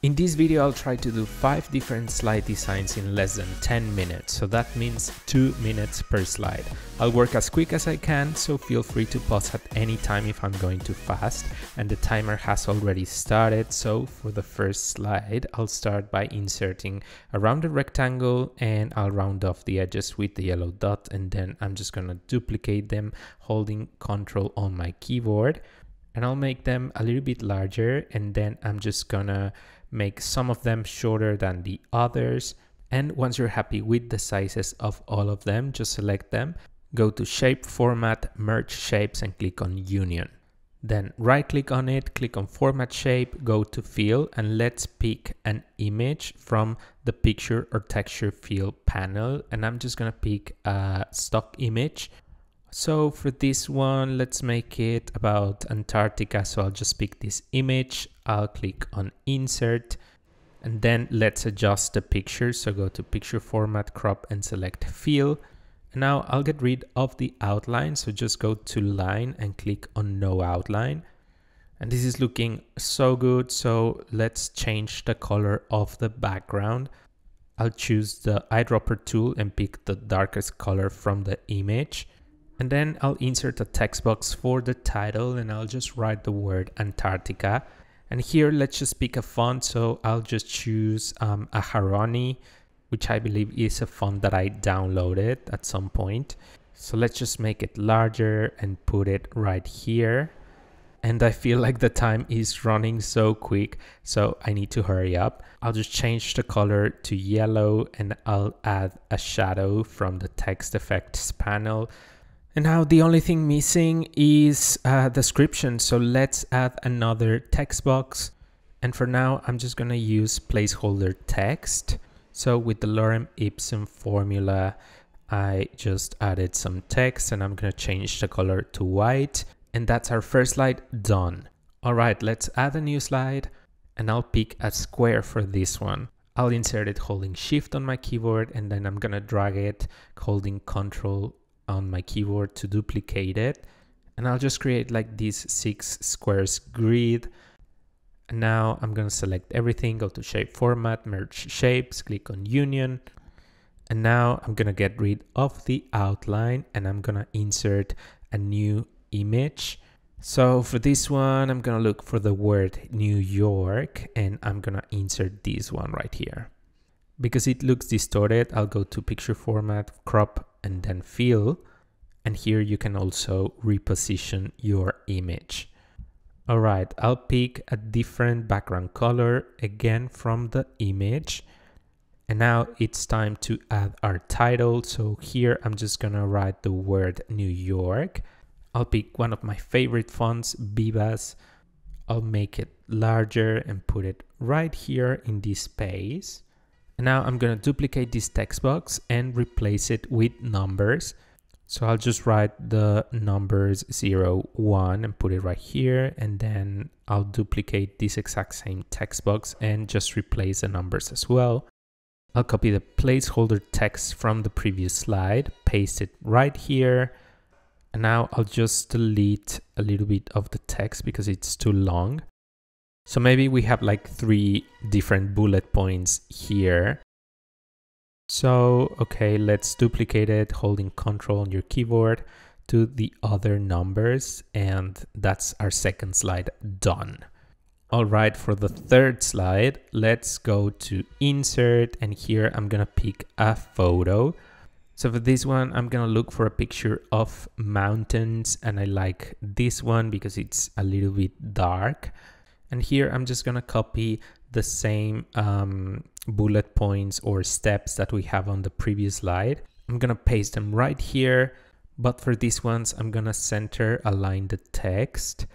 In this video I'll try to do 5 different slide designs in less than 10 minutes, so that means 2 minutes per slide. I'll work as quick as I can, so feel free to pause at any time if I'm going too fast, and the timer has already started, so for the first slide I'll start by inserting around the rectangle and I'll round off the edges with the yellow dot and then I'm just gonna duplicate them holding Ctrl on my keyboard and I'll make them a little bit larger and then I'm just gonna make some of them shorter than the others. And once you're happy with the sizes of all of them, just select them, go to Shape Format, Merge Shapes and click on Union. Then right click on it, click on Format Shape, go to Fill and let's pick an image from the Picture or Texture Fill panel. And I'm just gonna pick a stock image. So for this one, let's make it about Antarctica. So I'll just pick this image. I'll click on insert and then let's adjust the picture. So go to picture format, crop and select fill. And now I'll get rid of the outline. So just go to line and click on no outline. And this is looking so good. So let's change the color of the background. I'll choose the eyedropper tool and pick the darkest color from the image. And then I'll insert a text box for the title and I'll just write the word Antarctica. And here, let's just pick a font. So I'll just choose um, Aharoni, which I believe is a font that I downloaded at some point. So let's just make it larger and put it right here. And I feel like the time is running so quick, so I need to hurry up. I'll just change the color to yellow and I'll add a shadow from the text effects panel. And now the only thing missing is uh, a description. So let's add another text box. And for now, I'm just gonna use placeholder text. So with the lorem ipsum formula, I just added some text and I'm gonna change the color to white. And that's our first slide done. All right, let's add a new slide and I'll pick a square for this one. I'll insert it holding shift on my keyboard and then I'm gonna drag it holding control on my keyboard to duplicate it. And I'll just create like this six squares grid. And now I'm gonna select everything, go to shape format, merge shapes, click on union. And now I'm gonna get rid of the outline and I'm gonna insert a new image. So for this one, I'm gonna look for the word New York and I'm gonna insert this one right here. Because it looks distorted, I'll go to picture format, crop and then fill. And here you can also reposition your image. All right, I'll pick a different background color again from the image. And now it's time to add our title. So here I'm just gonna write the word New York. I'll pick one of my favorite fonts, Bebas. I'll make it larger and put it right here in this space. And now I'm going to duplicate this text box and replace it with numbers. So I'll just write the numbers 0, 1 and put it right here. And then I'll duplicate this exact same text box and just replace the numbers as well. I'll copy the placeholder text from the previous slide, paste it right here. And now I'll just delete a little bit of the text because it's too long. So maybe we have like three different bullet points here. So, okay, let's duplicate it holding control on your keyboard to the other numbers. And that's our second slide done. All right, for the third slide, let's go to insert. And here I'm gonna pick a photo. So for this one, I'm gonna look for a picture of mountains and I like this one because it's a little bit dark. And here I'm just gonna copy the same um, bullet points or steps that we have on the previous slide. I'm gonna paste them right here, but for these ones, I'm gonna center align the text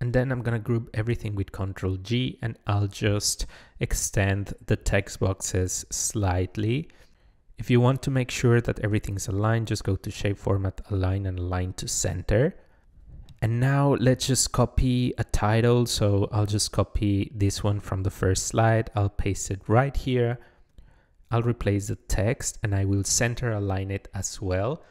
and then I'm gonna group everything with Control G and I'll just extend the text boxes slightly. If you want to make sure that everything's aligned, just go to Shape Format, Align and Align to Center. And now let's just copy a title. So I'll just copy this one from the first slide. I'll paste it right here. I'll replace the text and I will center align it as well.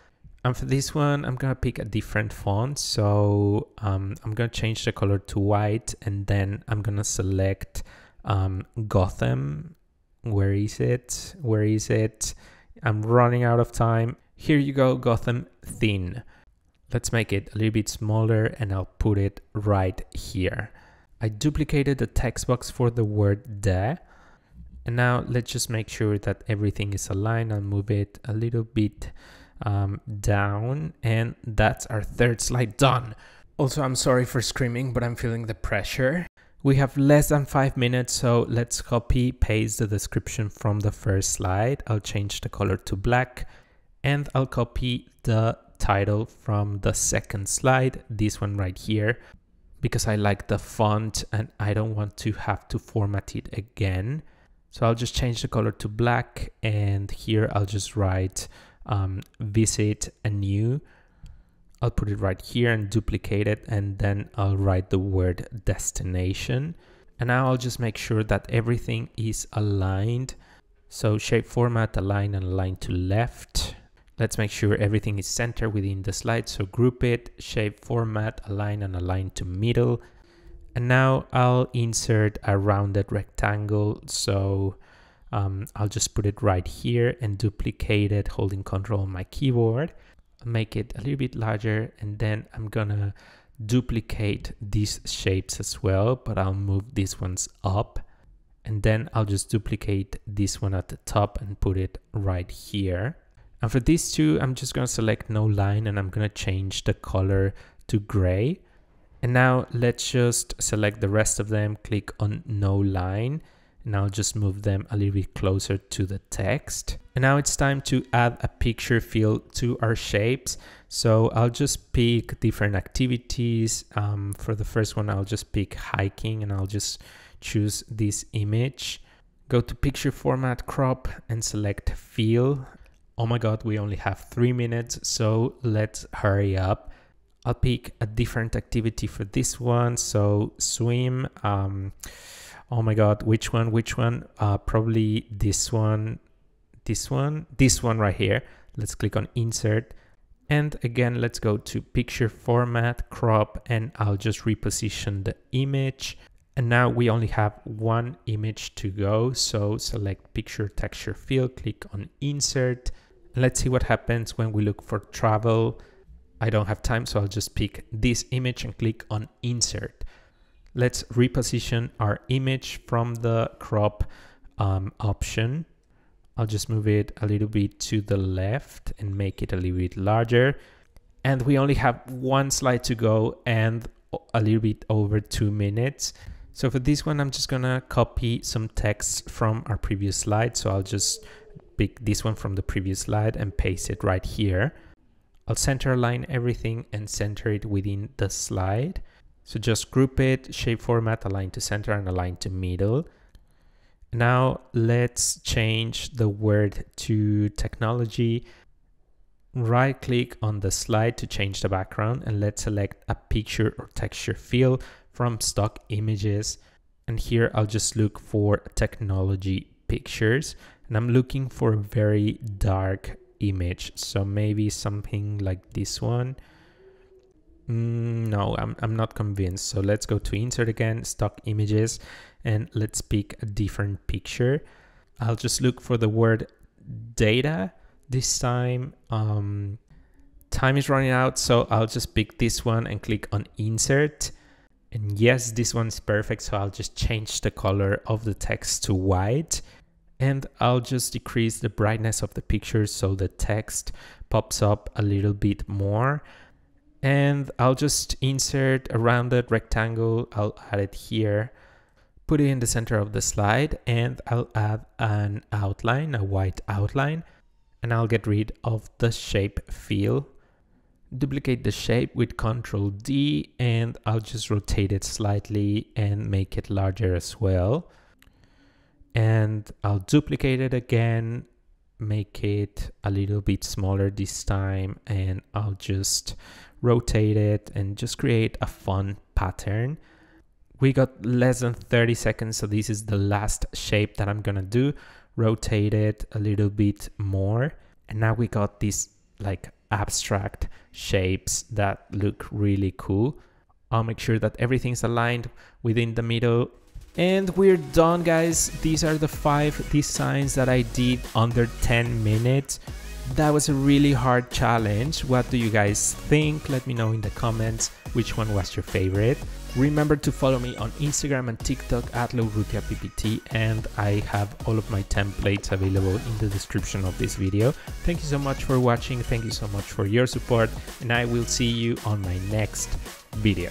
And for this one, I'm gonna pick a different font. So um, I'm gonna change the color to white and then I'm gonna select um, Gotham. Where is it? Where is it? I'm running out of time. Here you go, Gotham thin. Let's make it a little bit smaller and I'll put it right here. I duplicated the text box for the word the. And now let's just make sure that everything is aligned. I'll move it a little bit um, down and that's our third slide done. Also, I'm sorry for screaming, but I'm feeling the pressure. We have less than five minutes, so let's copy paste the description from the first slide. I'll change the color to black and I'll copy the title from the second slide, this one right here, because I like the font and I don't want to have to format it again. So I'll just change the color to black and here I'll just write um, visit a new I'll put it right here and duplicate it and then I'll write the word destination. And now I'll just make sure that everything is aligned. So shape format, align and align to left. Let's make sure everything is centered within the slide. So group it, shape format, align and align to middle. And now I'll insert a rounded rectangle. So um, I'll just put it right here and duplicate it holding control on my keyboard make it a little bit larger and then I'm gonna duplicate these shapes as well but I'll move these ones up and then I'll just duplicate this one at the top and put it right here and for these two I'm just gonna select no line and I'm gonna change the color to gray and now let's just select the rest of them click on no line and I'll just move them a little bit closer to the text. And now it's time to add a picture fill to our shapes. So I'll just pick different activities. Um, for the first one, I'll just pick hiking and I'll just choose this image. Go to picture format, crop and select fill. Oh my God, we only have three minutes, so let's hurry up. I'll pick a different activity for this one. So swim, um, oh my god which one which one? Uh, probably this one this one this one right here. Let's click on insert. And again let's go to picture format crop and I'll just reposition the image. And now we only have one image to go. So select picture texture fill click on insert let's see what happens when we look for travel I don't have time so I'll just pick this image and click on insert let's reposition our image from the crop um, option. I'll just move it a little bit to the left and make it a little bit larger. And we only have one slide to go and a little bit over two minutes. So for this one, I'm just gonna copy some text from our previous slide. So I'll just pick this one from the previous slide and paste it right here. I'll center align everything and center it within the slide. So just group it, shape format, align to center and align to middle. Now let's change the word to technology. Right click on the slide to change the background and let's select a picture or texture fill from stock images. And here I'll just look for technology pictures and I'm looking for a very dark image. So maybe something like this one. Mm, no, I'm, I'm not convinced. So let's go to insert again, stock images, and let's pick a different picture. I'll just look for the word data this time. Um, time is running out, so I'll just pick this one and click on insert. And yes, this one's perfect, so I'll just change the color of the text to white. And I'll just decrease the brightness of the picture so the text pops up a little bit more and I'll just insert a rounded rectangle. I'll add it here, put it in the center of the slide, and I'll add an outline, a white outline, and I'll get rid of the shape fill. Duplicate the shape with Ctrl D, and I'll just rotate it slightly and make it larger as well. And I'll duplicate it again, make it a little bit smaller this time, and I'll just rotate it, and just create a fun pattern. We got less than 30 seconds, so this is the last shape that I'm gonna do. Rotate it a little bit more. And now we got these like abstract shapes that look really cool. I'll make sure that everything's aligned within the middle And we're done guys. These are the five designs that I did under 10 minutes. That was a really hard challenge. What do you guys think? Let me know in the comments which one was your favorite. Remember to follow me on Instagram and TikTok at LoUrrutiaPPT and I have all of my templates available in the description of this video. Thank you so much for watching, thank you so much for your support and I will see you on my next video.